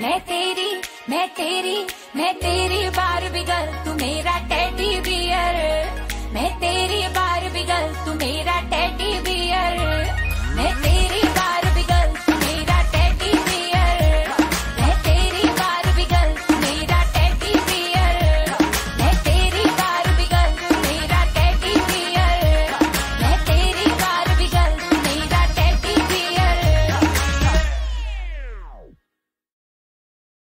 मैं तेरी मैं तेरी मैं तेरी बार बिगर तू मेरा